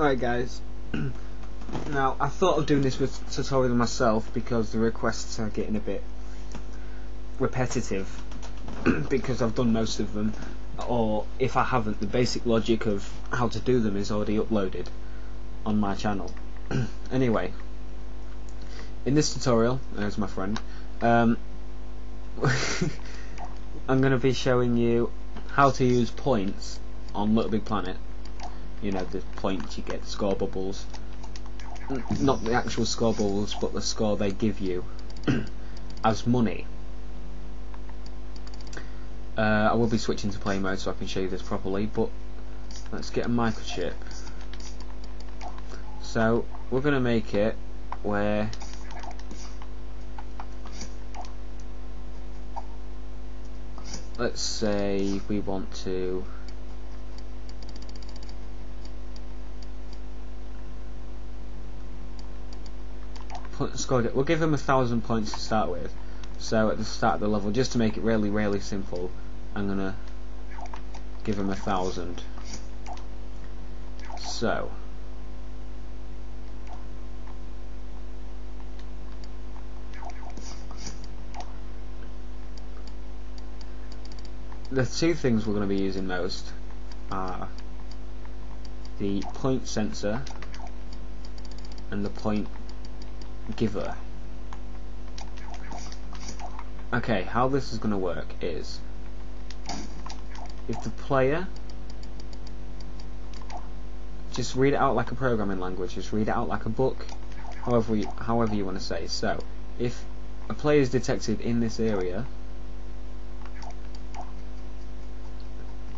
Alright guys, now I thought of doing this with tutorial myself because the requests are getting a bit repetitive because I've done most of them or if I haven't the basic logic of how to do them is already uploaded on my channel. anyway, in this tutorial, there's my friend, um, I'm going to be showing you how to use points on Little Big Planet you know the points you get, score bubbles. Not the actual score bubbles, but the score they give you as money. Uh, I will be switching to play mode so I can show you this properly, but let's get a microchip. So we're going to make it where let's say we want to scored it. We'll give him a thousand points to start with. So at the start of the level, just to make it really, really simple, I'm gonna give him a thousand. So. The two things we're going to be using most are the point sensor and the point giver. Okay, how this is going to work is if the player just read it out like a programming language, just read it out like a book, however you, however you want to say. So, if a player is detected in this area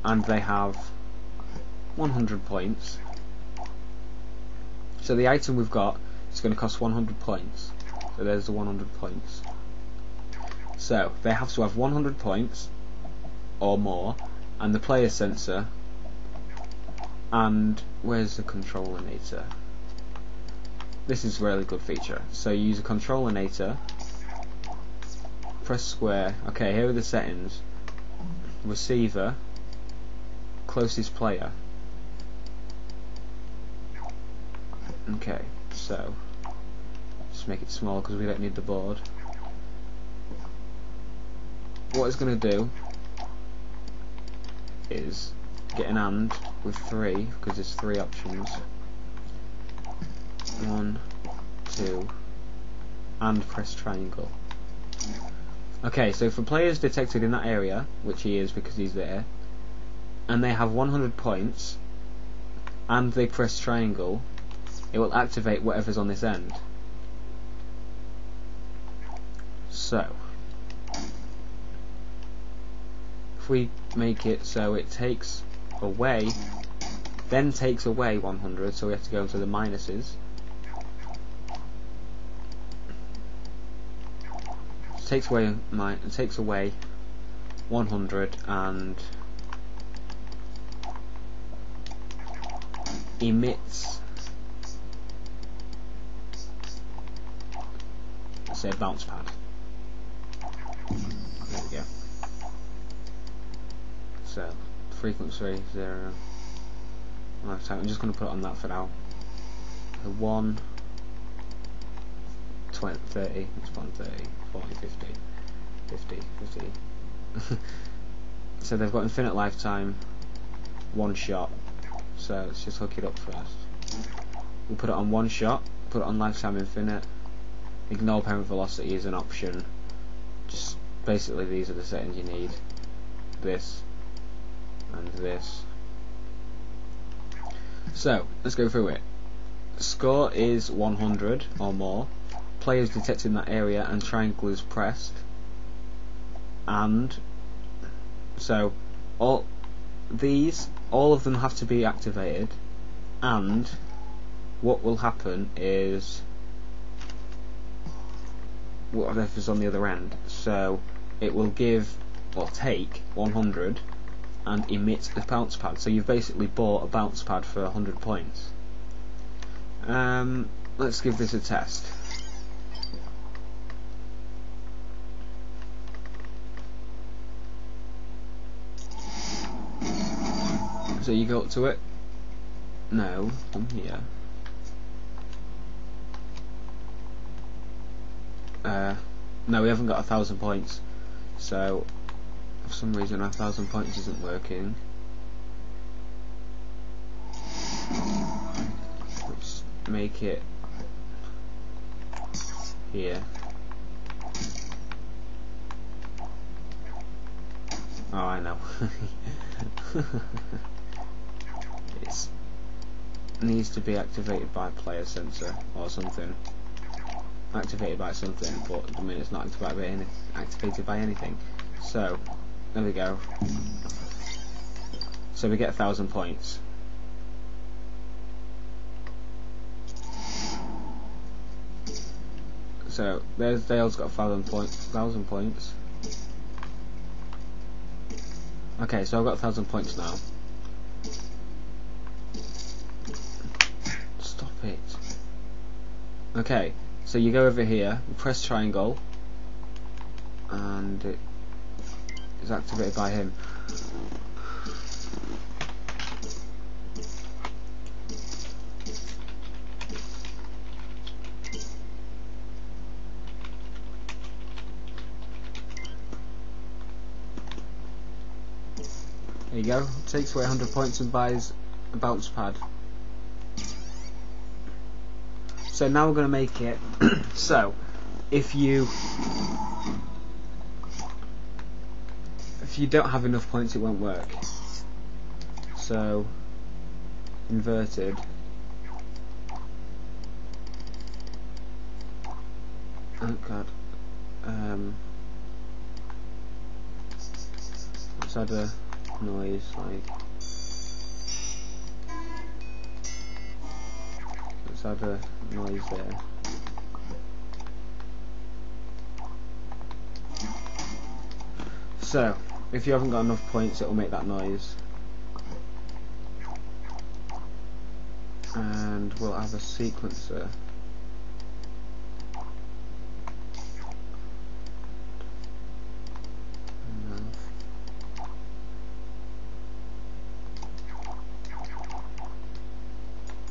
and they have 100 points, so the item we've got it's going to cost 100 points. So there's the 100 points. So they have to have 100 points or more, and the player sensor. And where's the controllinator? This is a really good feature. So you use a controllinator, press square. Okay, here are the settings. Receiver, closest player. Okay so just make it small because we don't need the board. What it's going to do is get an AND with three because there's three options. One two and press triangle. Okay so for players detected in that area which he is because he's there and they have 100 points and they press triangle it will activate whatever's on this end. So, if we make it so it takes away, then takes away 100, so we have to go to the minuses. Takes away my it takes away 100 and emits say bounce pad. There we go. So, frequency zero. Right, I'm just going to put it on that for now. The 1, 20, 30, it's 1, 30, 40, 50, 50, 50. so they've got infinite lifetime, one shot. So let's just hook it up first. We'll put it on one shot, put it on lifetime infinite, ignore apparent velocity is an option. Just basically these are the settings you need. This and this. So let's go through it. Score is 100 or more. Players detected in that area and triangle is pressed. And so all these all of them have to be activated. And what will happen is whatever's on the other end. So it will give or take 100 and emit a bounce pad. So you've basically bought a bounce pad for 100 points. Um, let's give this a test. So you go up to it, No, from here. Uh, no, we haven't got a thousand points. So, for some reason, our thousand points isn't working. Let's make it here. Oh, I know. it needs to be activated by player sensor or something. Activated by something, but the minute it's not activated by, activated by anything. So, there we go. So we get a thousand points. So there's Dale's got a thousand points. Thousand points. Okay, so I've got a thousand points now. Stop it. Okay, so you go over here, press triangle, and it is activated by him. There you go. Takes away 100 points and buys a bounce pad. So now we're going to make it. So if you if you don't have enough points it won't work. So inverted. Oh god. Um let's add a noise like a noise there. So if you haven't got enough points it'll make that noise. And we'll have a sequencer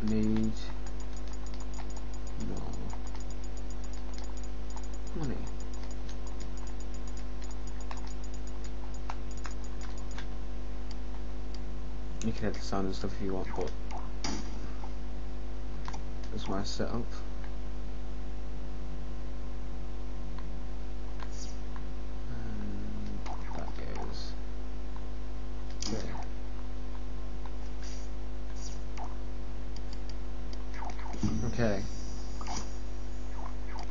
need more money. You can add the sound and stuff if you want, but that's my setup. Okay.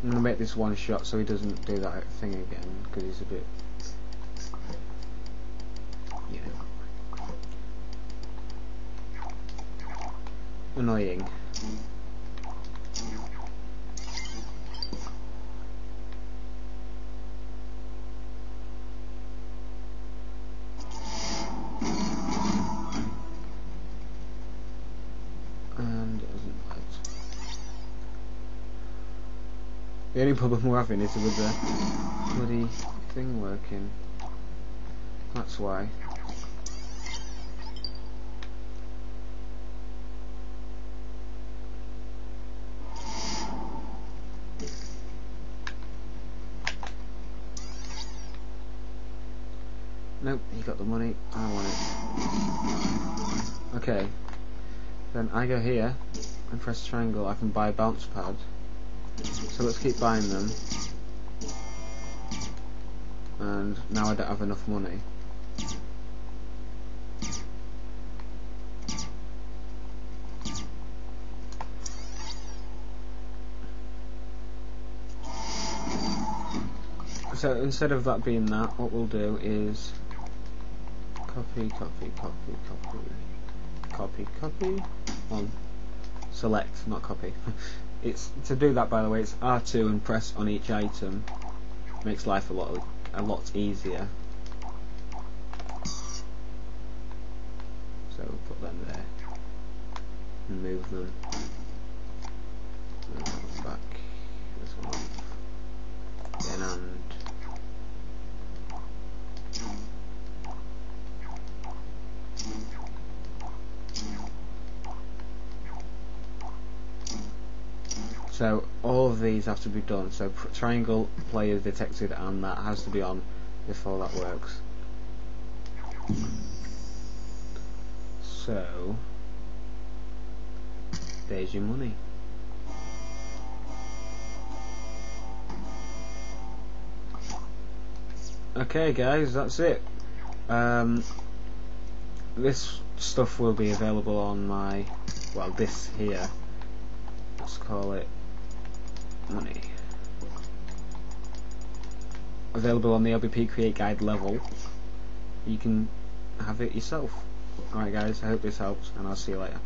I'm gonna make this one shot so he doesn't do that thing again because he's a bit. Annoying. The only problem we're having is with the bloody thing working. That's why. Nope, he got the money. I want it. Okay. Then I go here and press triangle. I can buy a bounce pad. So let's keep buying them. And now I don't have enough money. So instead of that being that, what we'll do is copy, copy, copy, copy, copy, copy, on select, not copy. it's to do that by the way. It's R2 and press on each item. Makes life a lot a lot easier. So we'll put them there and move them. And that one back. This one off. Then and So all of these have to be done. So triangle player detected, and that has to be on before that works. So there's your money. Okay, guys, that's it. Um, this stuff will be available on my well, this here. Let's call it money. Available on the LBP Create Guide level. You can have it yourself. Alright guys, I hope this helps and I'll see you later.